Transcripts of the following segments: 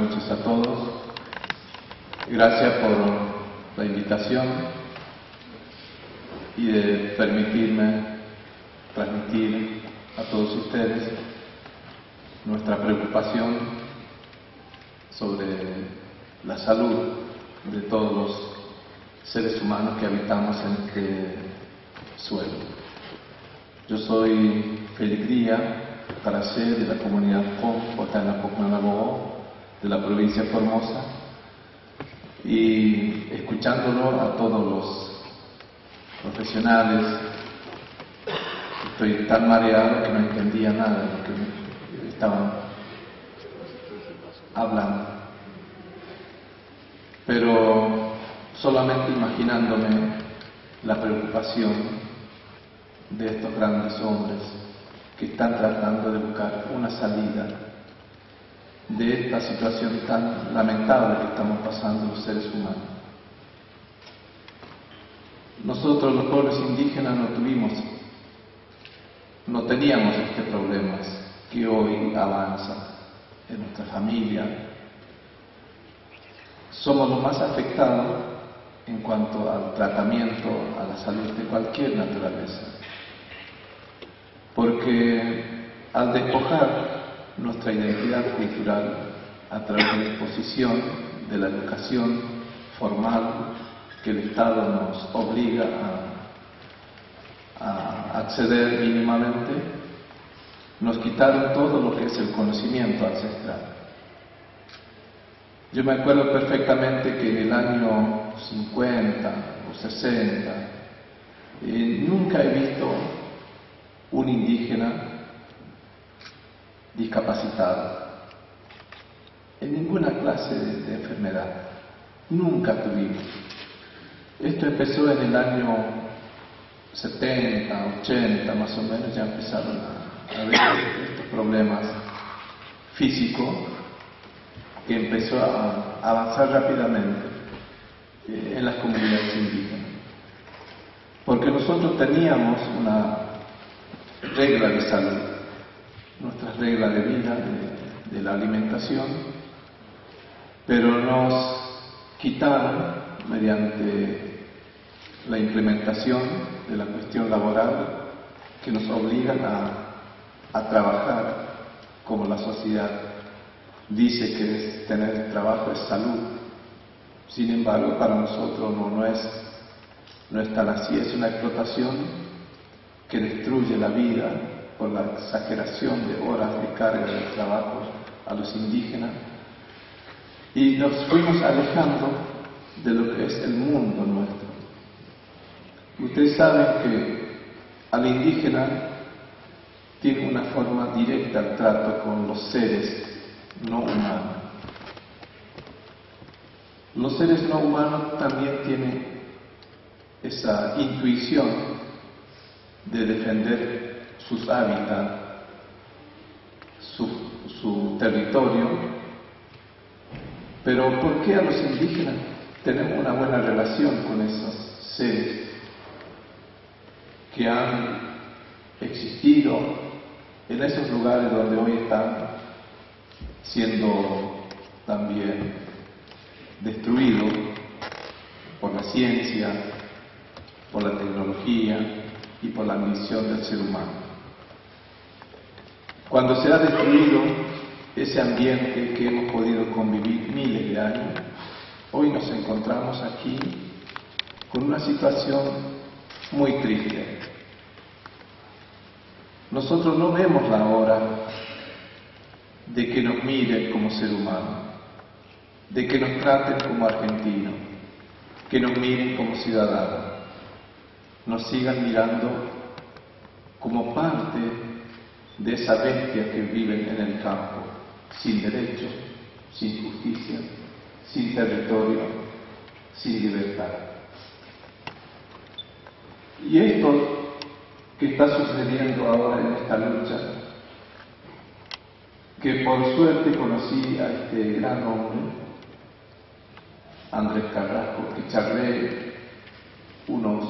Buenas noches a todos. Gracias por la invitación y de permitirme transmitir a todos ustedes nuestra preocupación sobre la salud de todos los seres humanos que habitamos en este suelo. Yo soy Félix Díaz, de la comunidad Pocnanabó, de la provincia Formosa, y escuchándolo a todos los profesionales, estoy tan mareado que no entendía nada de lo que estaban hablando. Pero solamente imaginándome la preocupación de estos grandes hombres que están tratando de buscar una salida de esta situación tan lamentable que estamos pasando los seres humanos. Nosotros los pueblos indígenas no tuvimos, no teníamos este problema que hoy avanza en nuestra familia. Somos los más afectados en cuanto al tratamiento, a la salud de cualquier naturaleza. Porque al despojar nuestra identidad cultural a través de la exposición de la educación formal que el Estado nos obliga a, acceder mínimamente, nos quitaron todo lo que es el conocimiento ancestral. Yo me acuerdo perfectamente que en el año 50 o 60 eh, nunca he visto un indígena discapacitado, en ninguna clase de, enfermedad. Nunca tuvimos. Esto empezó en el año 70, 80 más o menos, ya empezaron a, haber estos problemas físicos que empezó a avanzar rápidamente eh, en las comunidades indígenas. Porque nosotros teníamos una regla de salud nuestras reglas de vida, de, la alimentación, pero nos quitaron mediante la implementación de la cuestión laboral que nos obligan a, trabajar como la sociedad dice que tener trabajo es salud. Sin embargo, para nosotros no, no, es, no es tan así, es una explotación que destruye la vida por la exageración de horas de carga de trabajo a los indígenas y nos fuimos alejando de lo que es el mundo nuestro. Ustedes saben que al indígena tiene una forma directa al trato con los seres no humanos. Los seres no humanos también tienen esa intuición de defender sus hábitats, su, territorio. Pero ¿por qué a los indígenas tenemos una buena relación con esos seres que han existido en esos lugares donde hoy están siendo también destruidos por la ciencia, por la tecnología y por la misión del ser humano? Cuando se ha destruido ese ambiente que hemos podido convivir miles de años, hoy nos encontramos aquí con una situación muy triste. Nosotros no vemos la hora de que nos miren como ser humano, de que nos traten como argentinos, que nos miren como ciudadanos, nos sigan mirando como parte de esa bestia que viven en el campo, sin derecho, sin justicia, sin territorio, sin libertad. Y esto que está sucediendo ahora en esta lucha, que por suerte conocí a este gran hombre, Andrés Carrasco, que charlé unos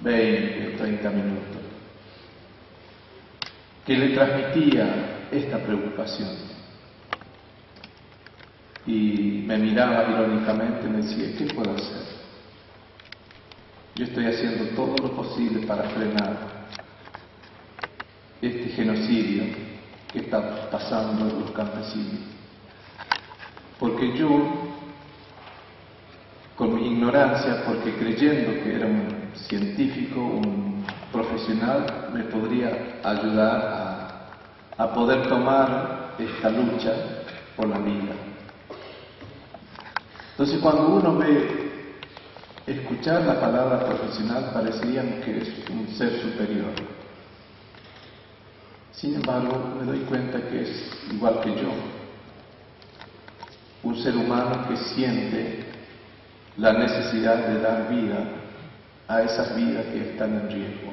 20, 30 minutos que le transmitía esta preocupación. y me miraba irónicamente y me decía, ¿qué puedo hacer? Yo estoy haciendo todo lo posible para frenar este genocidio que está pasando en los campesinos. Porque yo, con mi ignorancia, porque creyendo que era un científico, un profesional, me podría ayudar a, poder tomar esta lucha por la vida. Entonces cuando uno ve escuchar la palabra profesional parecería que es un ser superior. Sin embargo, me doy cuenta que es igual que yo, un ser humano que siente la necesidad de dar vida a esas vidas que están en riesgo.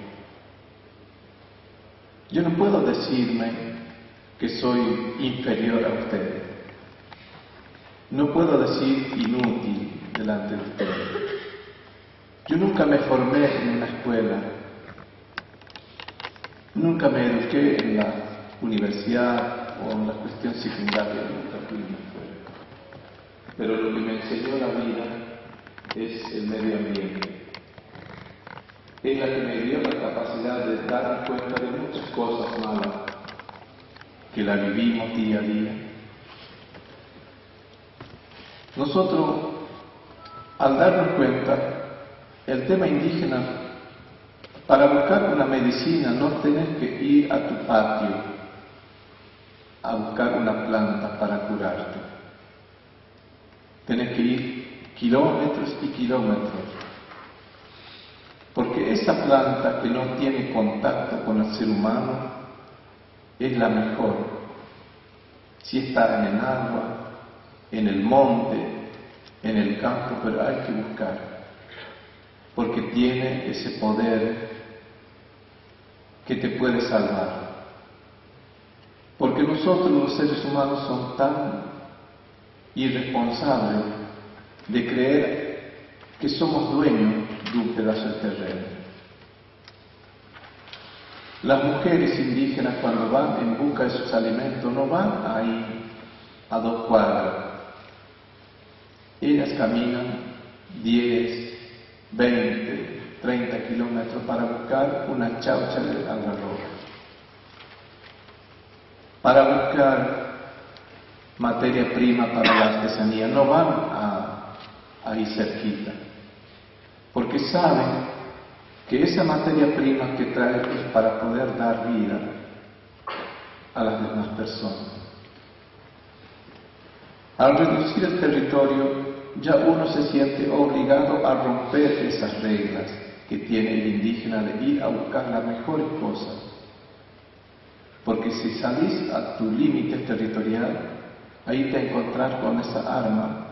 Yo no puedo decirme que soy inferior a ustedes. No puedo decir inútil delante de ustedes. Yo nunca me formé en una escuela, nunca me eduqué en la universidad o en la cuestión secundaria, nunca fui en escuela. Pero lo que me enseñó la vida es el medio ambiente. Es la que me dio la capacidad de darme cuenta de muchas cosas malas que la vivimos día a día. Nosotros, al darnos cuenta el tema indígena, para buscar una medicina no tienes que ir a tu patio a buscar una planta para curarte. Tienes que ir kilómetros y kilómetros. Porque esa planta que no tiene contacto con el ser humano es la mejor. Si está en el agua, en el monte, en el campo, pero hay que buscar porque tiene ese poder que te puede salvar. Porque nosotros los seres humanos somos tan irresponsables de creer que somos dueños pedazo de terreno. Las mujeres indígenas cuando van en busca de sus alimentos no van ahí a dos cuadras. Ellas caminan 10, 20, 30 kilómetros para buscar una chaucha de algarrobo, para buscar materia prima para la artesanía. No van a, ahí cerquita, porque saben que esa materia prima que trae es para poder dar vida a las demás personas. Al reducir el territorio ya uno se siente obligado a romper esas reglas que tiene el indígena de ir a buscar las mejores cosas. Porque si salís a tu límite territorial, ahí te encontrás con esa arma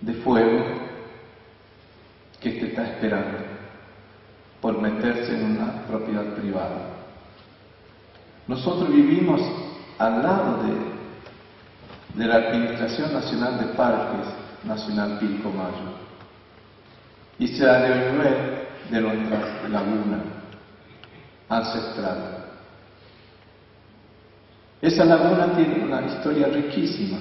de fuego que te está esperando por meterse en una propiedad privada. Nosotros vivimos al lado de, de la Administración Nacional de Parques Nacional Pilcomayo y se ver de nuestra laguna ancestral. Esa laguna tiene una historia riquísima.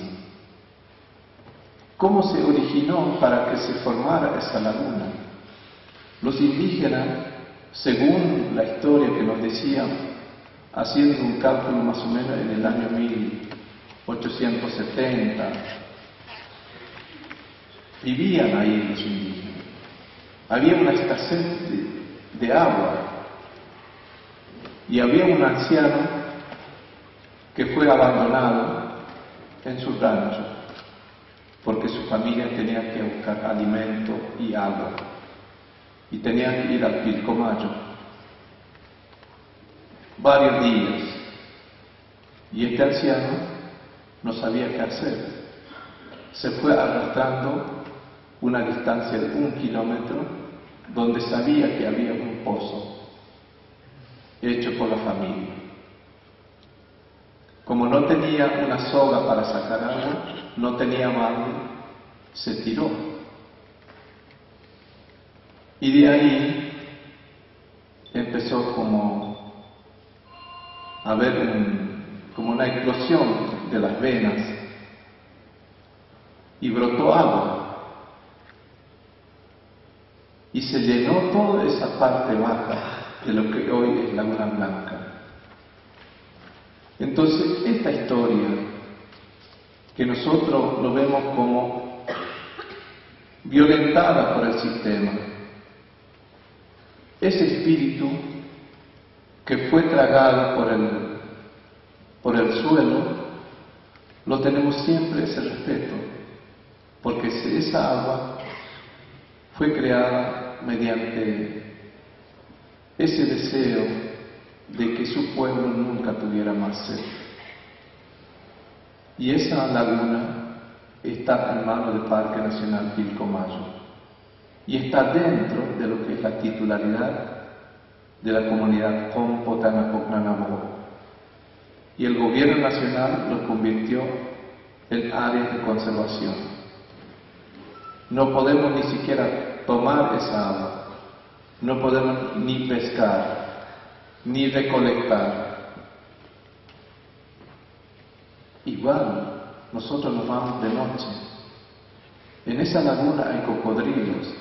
¿Cómo se originó para que se formara esa laguna? Los indígenas, según la historia que nos decían, haciendo un cálculo más o menos en el año 1870, Vivían ahí los indígenas. Había una escasez de, agua y había un anciano que fue abandonado en su rancho familia tenía que buscar alimento y agua y tenía que ir al Pilcomayo varios días y este anciano no sabía qué hacer se fue arrastrando una distancia de un kilómetro donde sabía que había un pozo hecho por la familia. Como no tenía una soga para sacar agua, no tenía balde, se tiró. Y de ahí empezó como a ver como una explosión de las venas y brotó agua. Y se llenó toda esa parte baja de lo que hoy es Laguna Blanca. Entonces, esta historia, que nosotros lo vemos como violentada por el sistema, ese espíritu que fue tragado por el, por el suelo, lo tenemos siempre ese respeto, porque esa agua fue creada mediante ese deseo de que su pueblo nunca tuviera más sed. Y esa laguna está en manos del Parque Nacional Pilcomayo y está dentro de lo que es la titularidad de la comunidad Compotanapocnanabo. Y el gobierno nacional lo convirtió en área de conservación. No podemos ni siquiera tomar esa agua, no podemos ni pescar, ni recolectar. Igual, nosotros nos vamos de noche. En esa laguna hay cocodrilos,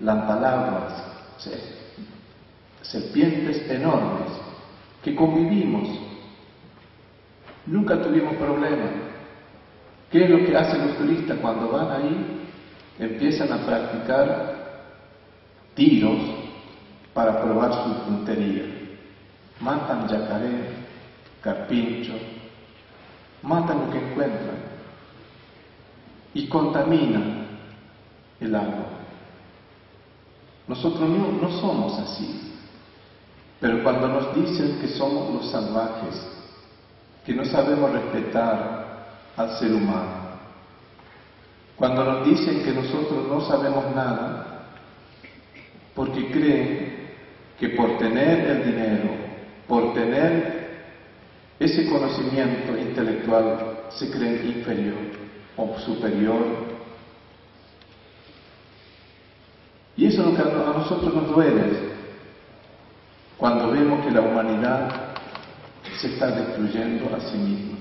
lampalaguas, serpientes enormes que convivimos. Nunca tuvimos problema. ¿Qué es lo que hacen los turistas cuando van ahí? Empiezan a practicar tiros para probar su puntería. Matan yacaré, carpincho, matan lo que encuentran y contaminan el agua. Nosotros no, no somos así. Pero cuando nos dicen que somos los salvajes, que no sabemos respetar al ser humano, cuando nos dicen que nosotros no sabemos nada, porque creen que por tener el dinero, por tener ese conocimiento intelectual, se creen inferior o superior. Y eso es lo que a nosotros nos duele, cuando vemos que la humanidad se está destruyendo a sí misma.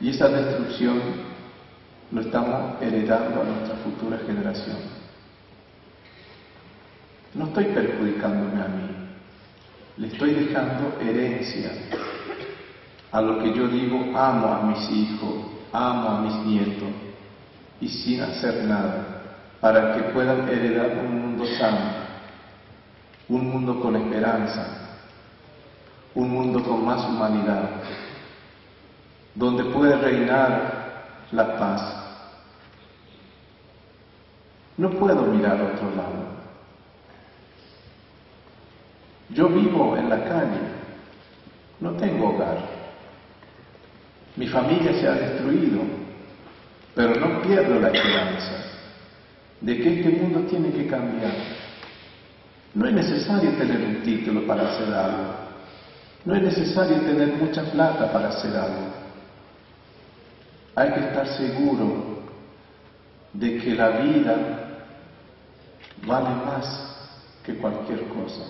Y esa destrucción lo estamos heredando a nuestra futura generación. No estoy perjudicándome a mí, le estoy dejando herencia a lo que yo digo, amo a mis hijos, amo a mis nietos, y sin hacer nada, para que puedan heredar un mundo sano un mundo con esperanza, un mundo con más humanidad, donde puede reinar la paz. No puedo mirar a otro lado. Yo vivo en la calle, no tengo hogar. Mi familia se ha destruido, pero no pierdo la esperanza de que este mundo tiene que cambiar no es necesario tener un título para hacer algo. No es necesario tener mucha plata para hacer algo. Hay que estar seguro de que la vida vale más que cualquier cosa.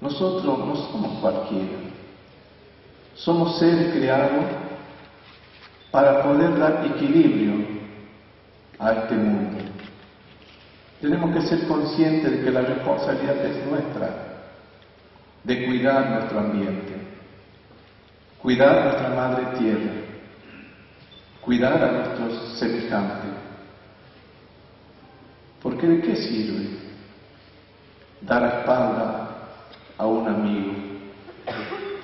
Nosotros no somos cualquiera. Somos seres creados para poder dar equilibrio a este mundo. Tenemos que ser conscientes de que la responsabilidad es nuestra, de cuidar nuestro ambiente, cuidar nuestra madre tierra, cuidar a nuestros semejantes. Porque ¿de qué sirve dar espalda a un amigo,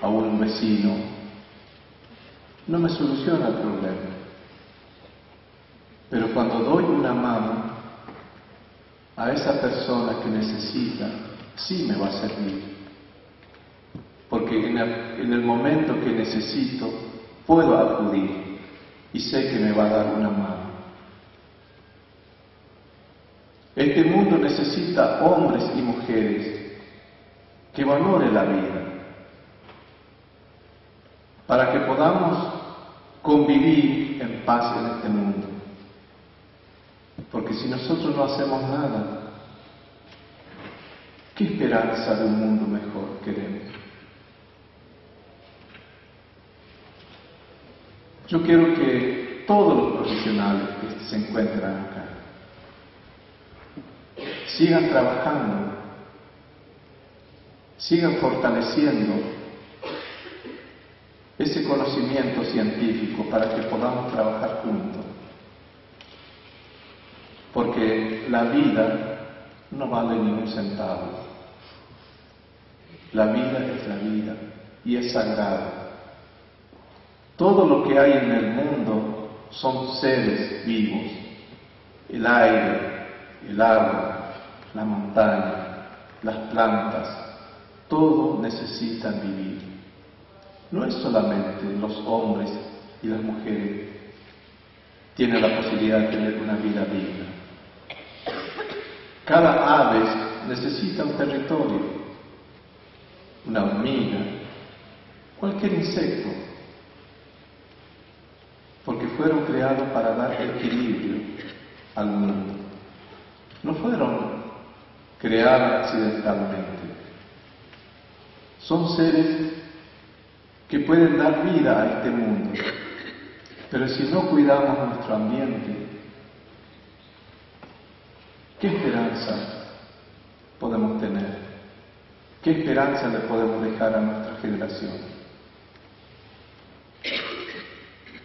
a un vecino? No me soluciona el problema. Pero cuando doy una mano, a esa persona que necesita, sí me va a servir. Porque en el, momento que necesito, puedo acudir y sé que me va a dar una mano. Este mundo necesita hombres y mujeres que valoren la vida, para que podamos convivir en paz en este mundo. Porque si nosotros no hacemos nada, ¿qué esperanza de un mundo mejor queremos? Yo quiero que todos los profesionales que se encuentran acá sigan trabajando, sigan fortaleciendo ese conocimiento científico para que podamos trabajar juntos. Porque la vida no vale ni un centavo. La vida es la vida y es sagrada. Todo lo que hay en el mundo son seres vivos. El aire, el agua, la montaña, las plantas, todo necesitan vivir. No es solamente los hombres y las mujeres tienen la posibilidad de tener una vida digna. Cada ave necesita un territorio, una hormiga, cualquier insecto, porque fueron creados para dar equilibrio al mundo. No fueron creados accidentalmente. Son seres que pueden dar vida a este mundo, pero si no cuidamos nuestro ambiente, ¿qué esperanza podemos tener? ¿Qué esperanza le podemos dejar a nuestra generación?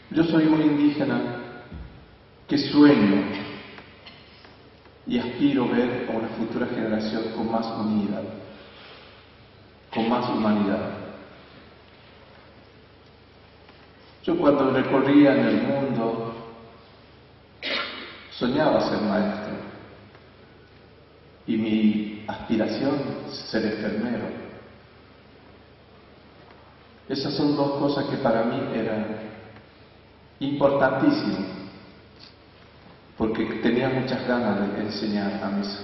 Yo soy un indígena que sueño y aspiro ver a una futura generación con más unidad, con más humanidad. Yo cuando recorría en el mundo soñaba ser maestro y mi aspiración ser enfermero. Esas son dos cosas que para mí eran importantísimas, porque tenía muchas ganas de enseñar a mis,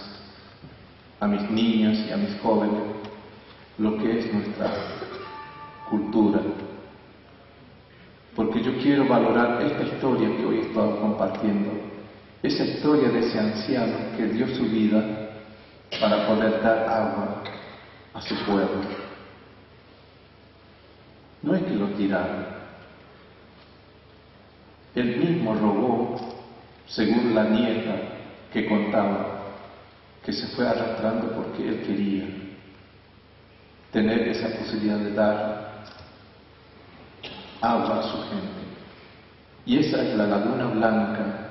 a mis niños y a mis jóvenes lo que es nuestra cultura, porque yo quiero valorar esta historia que hoy estoy compartiendo, esa historia de ese anciano que dio su vida para poder dar agua a su pueblo. No es que lo tiraron, él mismo rogó, según la nieta que contaba, que se fue arrastrando porque él quería tener esa posibilidad de dar agua a su gente. Y esa es la laguna blanca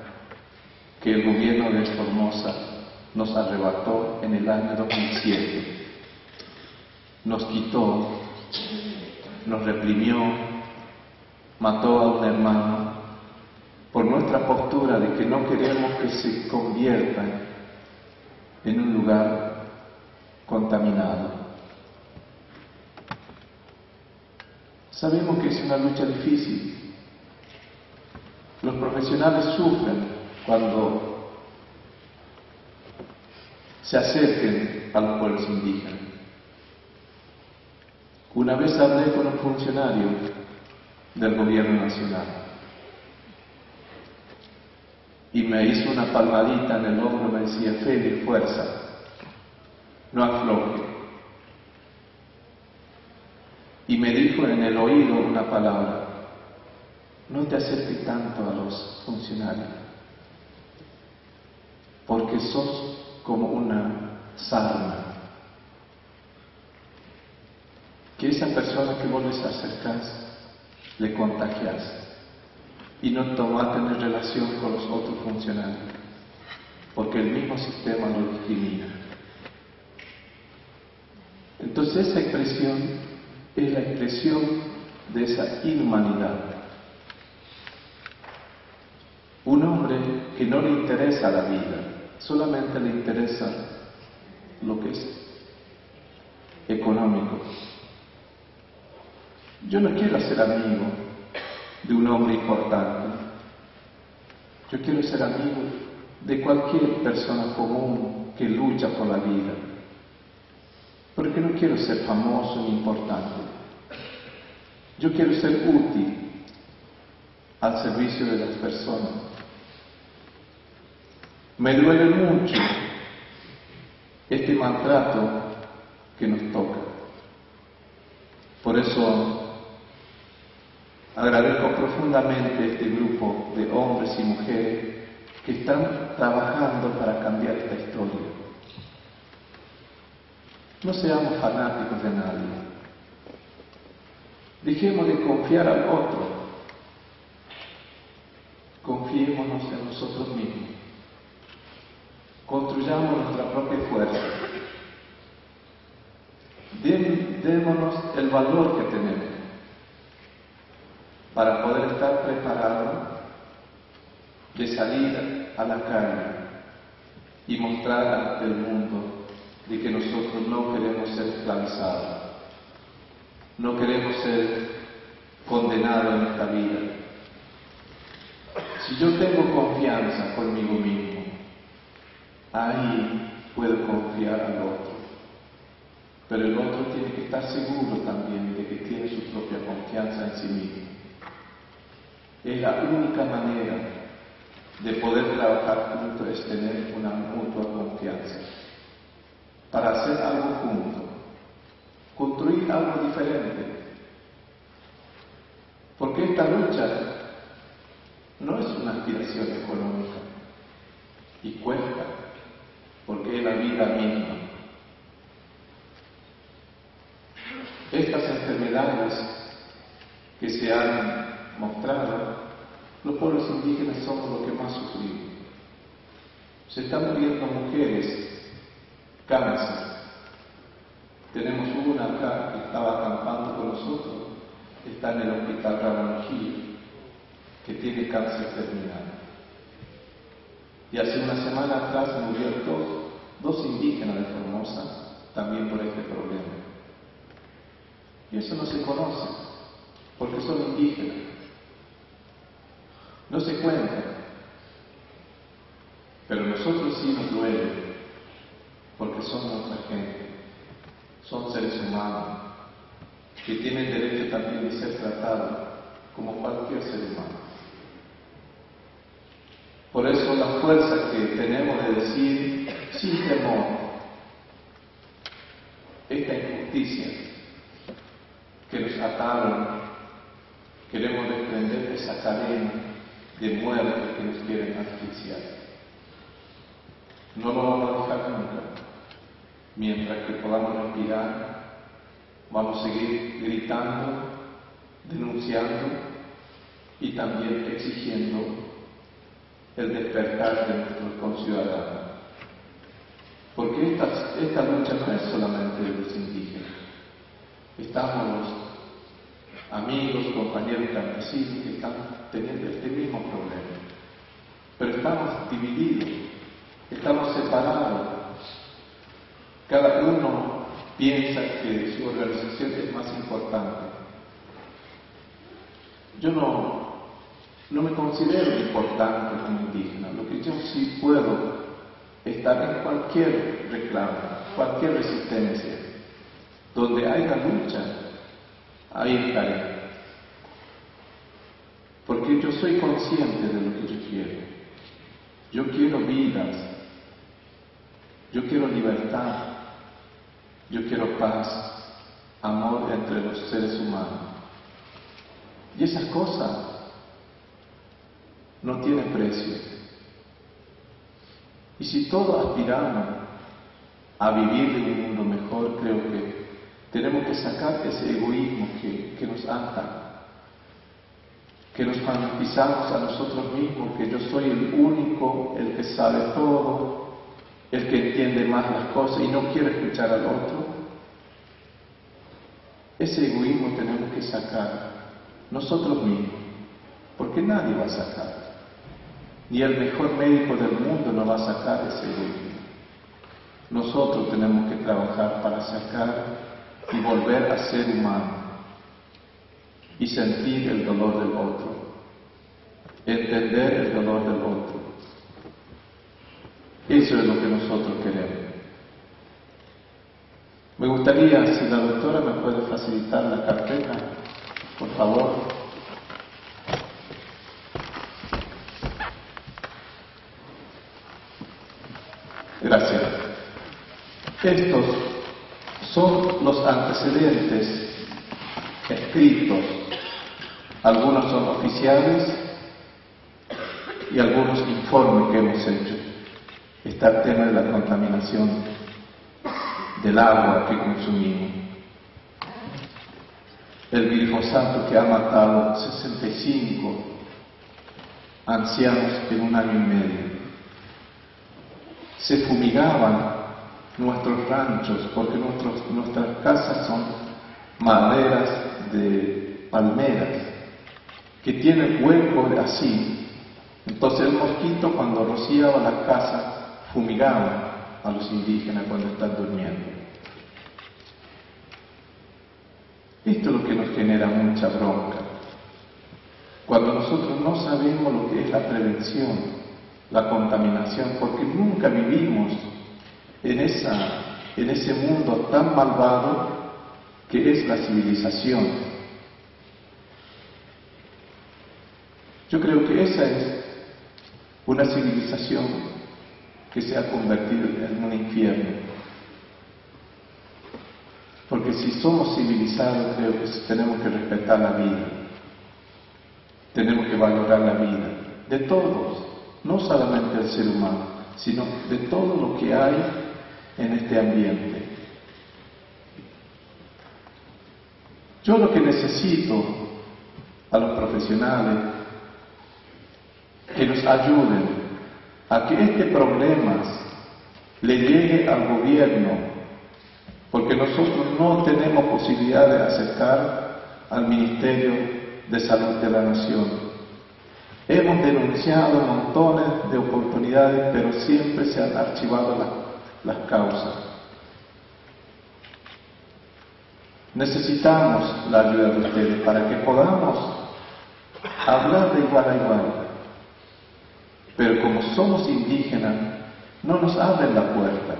que el gobierno de Formosa nos arrebató en el año 2007. Nos quitó, nos reprimió, mató a un hermano por nuestra postura de que no queremos que se convierta en un lugar contaminado. Sabemos que es una lucha difícil. Los profesionales sufren cuando se acerquen a los pueblos indígenas. Una vez hablé con un funcionario del gobierno nacional y me hizo una palmadita en el hombro, me decía, Fede, fuerza, no afloje y me dijo en el oído una palabra, no te acerques tanto a los funcionarios, porque sos como una sarna, que esa persona que vos les acercás, le contagias y no a tener relación con los otros funcionarios, porque el mismo sistema lo discrimina. Entonces esa expresión es la expresión de esa inhumanidad. Un hombre que no le interesa la vida, solamente le interesa lo que es económico. Yo no quiero ser amigo de un hombre importante. Yo quiero ser amigo de cualquier persona común que lucha por la vida. Porque no quiero ser famoso ni importante. Yo quiero ser útil al servicio de las personas. Me duele mucho este maltrato que nos toca. Por eso Agradezco profundamente este grupo de hombres y mujeres que están trabajando para cambiar esta historia. No seamos fanáticos de nadie. Dejemos de confiar al otro. Confiémonos en nosotros mismos. Construyamos nuestra propia fuerza. Démonos el valor que tenemos para poder estar preparados de salir a la calle y mostrar al mundo de que nosotros no queremos ser esclavizados, no queremos ser condenados en esta vida. Si yo tengo confianza conmigo mismo, ahí puedo confiar al otro. Pero el otro tiene que estar seguro también de que tiene su propia confianza en sí mismo. Es la única manera de poder trabajar juntos es tener una mutua confianza para hacer algo juntos, construir algo diferente. Porque esta lucha no es una aspiración económica y cuesta, porque es la vida misma. Estas enfermedades que se han mostrado, los pueblos indígenas somos los que más sufrimos. Se están muriendo mujeres, cáncer. Tenemos una acá que estaba acampando con nosotros, está en el hospital Ramonjía, que tiene cáncer terminal. Y hace una semana atrás murieron dos, dos indígenas de Formosa también por este problema. Y eso no se conoce, porque son indígenas. No se cuenta. Pero nosotros sí nos duele, porque son nuestra gente, son seres humanos, que tienen derecho también de ser tratados como cualquier ser humano. Por eso la fuerza que tenemos de decir sin temor esta injusticia que nos ataron, queremos desprender esa cadena de muerte que nos quieren asfixiar. No lo vamos a dejar nunca. Mientras que podamos respirar, vamos a seguir gritando, denunciando y también exigiendo el despertar de nuestros conciudadanos. Porque esta, esta lucha no es solamente de los indígenas. Estamos amigos, compañeros campesinos que están teniendo este mismo problema. Pero estamos divididos, estamos separados. Cada uno piensa que su organización es más importante. Yo no, no me considero importante como indígena. Lo que yo sí puedo estar en cualquier reclamo, cualquier resistencia, donde haya lucha, ahí estaré. Porque yo soy consciente de lo que yo quiero. Yo quiero vidas. Yo quiero libertad. Yo quiero paz, amor entre los seres humanos. Y esas cosas no tienen precio. Y si todos aspiramos a vivir en un mundo mejor, creo que tenemos que sacar ese egoísmo que, que nos ata que nos fanatizamos a nosotros mismos, que yo soy el único, el que sabe todo, el que entiende más las cosas y no quiere escuchar al otro. Ese egoísmo tenemos que sacar nosotros mismos, porque nadie va a sacar. Ni el mejor médico del mundo no va a sacar ese egoísmo. Nosotros tenemos que trabajar para sacar y volver a ser humano y sentir el dolor del otro, entender el dolor del otro. Eso es lo que nosotros queremos. Me gustaría, si la doctora me puede facilitar la carpeta, por favor. Gracias. Estos son los antecedentes escritos Algunos son oficiales y algunos informes que hemos hecho. Está el tema de la contaminación del agua que consumimos. El glifosato que ha matado 65 ancianos en un año y medio. Se fumigaban nuestros ranchos porque nuestras casas son maderas de palmeras que tienen hueco así. Entonces el mosquito cuando rociaba la casa fumigaba a los indígenas cuando están durmiendo. Esto es lo que nos genera mucha bronca. Cuando nosotros no sabemos lo que es la prevención, la contaminación, porque nunca vivimos en, esa, en ese mundo tan malvado que es la civilización. Yo creo que esa es una civilización que se ha convertido en un infierno. Porque si somos civilizados, creo que tenemos que respetar la vida. Tenemos que valorar la vida de todos, no solamente del ser humano, sino de todo lo que hay en este ambiente. Yo lo que necesito a los profesionales que nos ayuden a que este problema le llegue al gobierno, porque nosotros no tenemos posibilidad de acercar al Ministerio de Salud de la Nación. Hemos denunciado montones de oportunidades, pero siempre se han archivado las las causas. Necesitamos la ayuda de ustedes para que podamos hablar de igual a igual. Pero como somos indígenas, no nos abren la puerta,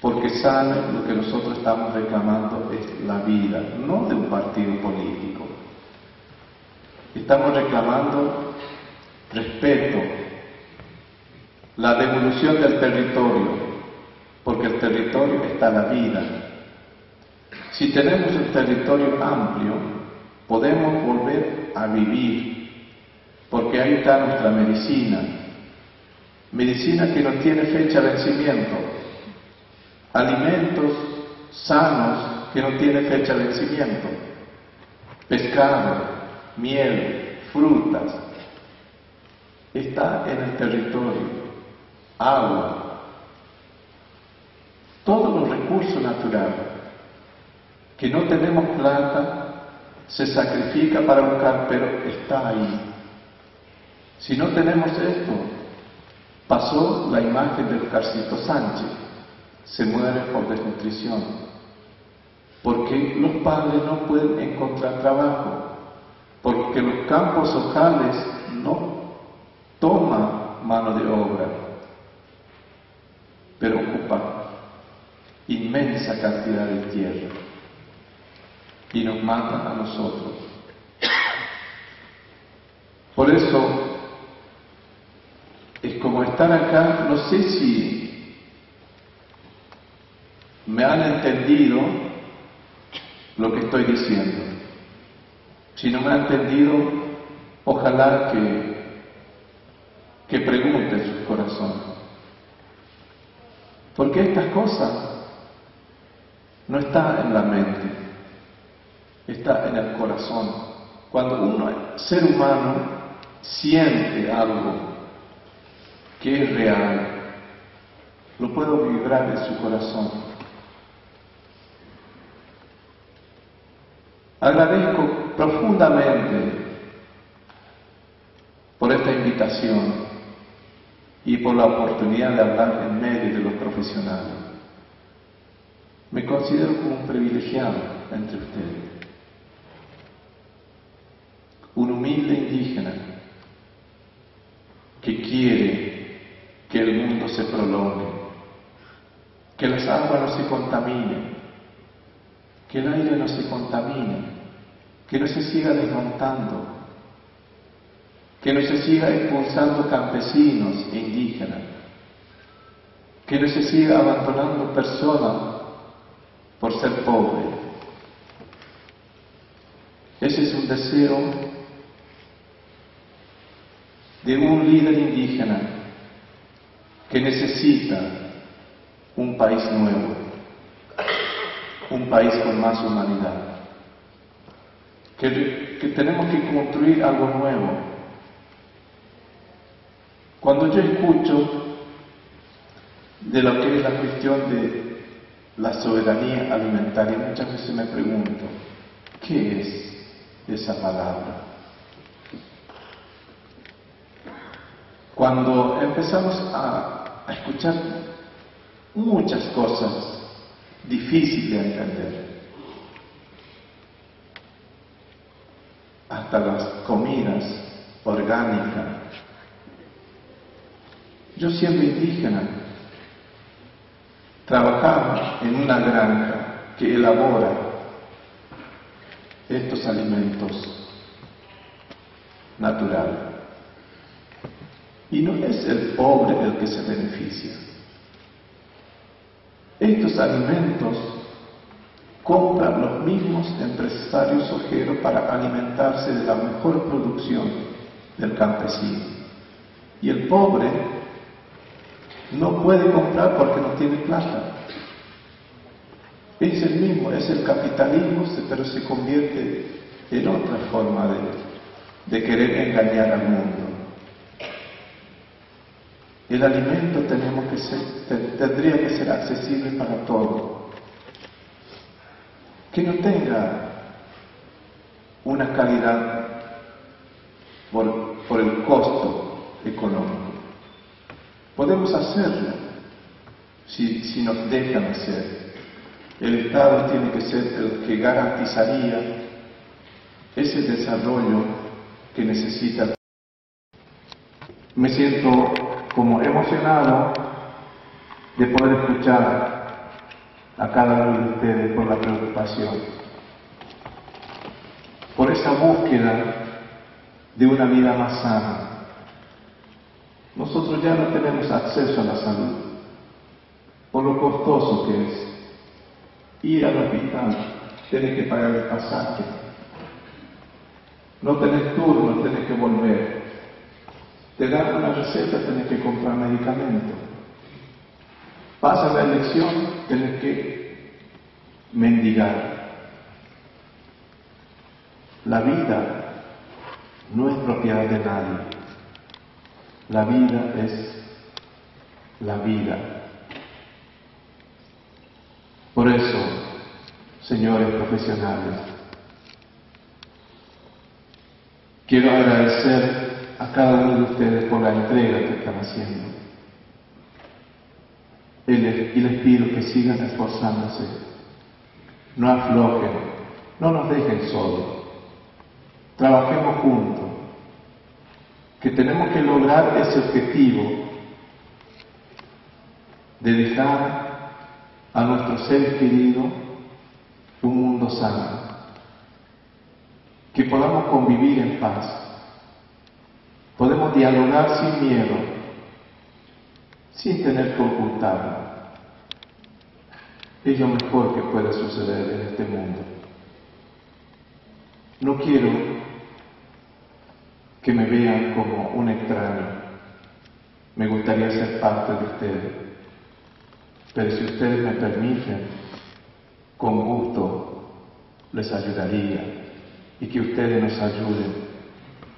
porque saben lo que nosotros estamos reclamando es la vida, no de un partido político. Estamos reclamando respeto, la devolución del territorio, porque el territorio está la vida. Si tenemos un territorio amplio, podemos volver a vivir, porque ahí está nuestra medicina. Medicina que no tiene fecha de vencimiento. Alimentos sanos que no tienen fecha de vencimiento. Pescado, miel, frutas. Está en el territorio agua, todos los recursos naturales que no tenemos plata, se sacrifica para buscar, pero está ahí. Si no tenemos esto, pasó la imagen del Carcito Sánchez, se muere por desnutrición, porque los padres no pueden encontrar trabajo, porque los campos locales no toman mano de obra pero ocupa inmensa cantidad de tierra y nos mata a nosotros. Por eso es como estar acá, no sé si me han entendido lo que estoy diciendo. Si no me han entendido, ojalá que, que pregunten sus corazones. Porque estas cosas no están en la mente, está en el corazón. Cuando uno, ser humano, siente algo que es real, lo puedo vibrar en su corazón. Agradezco profundamente por esta invitación y por la oportunidad de hablar en medio de los profesionales. Me considero como un privilegiado entre ustedes, un humilde indígena que quiere que el mundo se prolongue, que las aguas no se contaminen, que el aire no se contamine, que no se siga desmontando, que no se siga expulsando campesinos e indígenas, que no se siga abandonando personas por ser pobres. Ese es un deseo de un líder indígena que necesita un país nuevo, un país con más humanidad, que, tenemos que construir algo nuevo. Cuando yo escucho de lo que es la cuestión de la soberanía alimentaria, muchas veces me pregunto, ¿qué es esa palabra? Cuando empezamos a, a escuchar muchas cosas difíciles de entender, hasta las comidas orgánicas. Yo siendo indígena, trabajaba en una granja que elabora estos alimentos naturales. Y no es el pobre el que se beneficia. Estos alimentos compran los mismos empresarios ojeros para alimentarse de la mejor producción del campesino. Y el pobre no puede comprar porque no tiene plata. Es el mismo, es el capitalismo, pero se convierte en otra forma de, de querer engañar al mundo. El alimento tendría que ser accesible para todos. Que no tenga una calidad por, por el costo económico. Podemos hacerlo si, si nos dejan hacer. El Estado tiene que ser el que garantizaría ese desarrollo que necesita. Me siento como emocionado de poder escuchar a cada uno de ustedes por la preocupación, por esa búsqueda de una vida más sana. Nosotros ya no tenemos acceso a la salud, por lo costoso que es ir al hospital, tener que pagar el pasaje, no tener turno, tener que volver, te dan una receta, tienes que comprar medicamentos. Pasa la elección, tienes que mendigar. La vida no es propiedad de nadie. La vida es la vida. Por eso, señores profesionales, quiero agradecer a cada uno de ustedes por la entrega que están haciendo. Y les, pido que sigan esforzándose, no aflojen, no nos dejen solos, trabajemos juntos, que tenemos que lograr ese objetivo de dejar a nuestros seres queridos un mundo sano, que podamos convivir en paz Podemos dialogar sin miedo, sin tener que ocultarlo. Es lo mejor que puede suceder en este mundo. No quiero que me vean como un extraño. Me gustaría ser parte de ustedes. Pero si ustedes me permiten, con gusto les ayudaría y que ustedes nos ayuden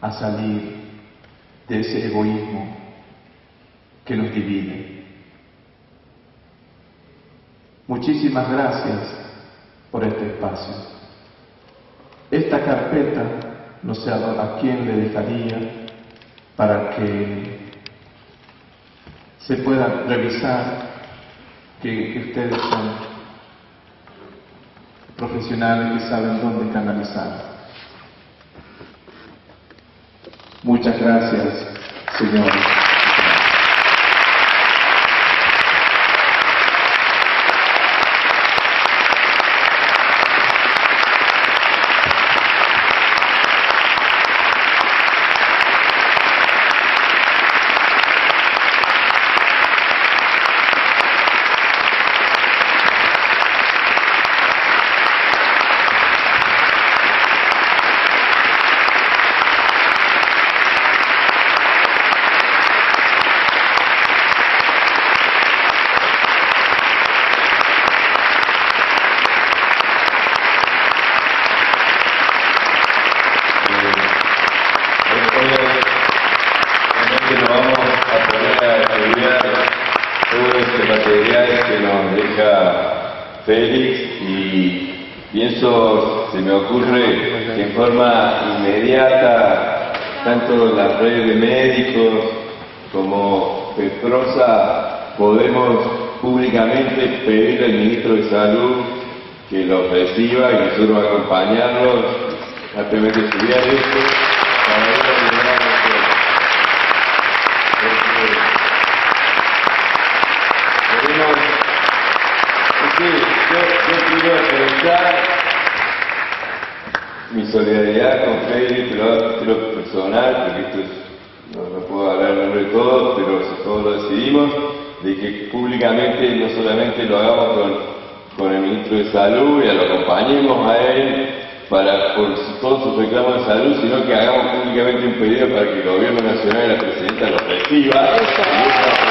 a salir de ese egoísmo que nos divide. Muchísimas gracias por este espacio. Esta carpeta, no sé a quién le dejaría para que se pueda revisar que, que ustedes son profesionales y saben dónde canalizar. Muchas gracias, Señor. Ocurre en forma inmediata, tanto las redes de médicos como Petrosa podemos públicamente pedirle al ministro de Salud que los reciba y nosotros acompañarlos, ampliamente estudiar esto para ir a llegar a yo, yo quiero expresar mi pero a personal, porque esto es, no, no, puedo hablar en nombre de todos, pero todos lo decidimos, de que públicamente no solamente lo hagamos con, con el ministro de Salud y lo acompañemos a él para por todos sus reclamos de salud, sino que hagamos públicamente un pedido para que el gobierno nacional y la presidenta lo reciba.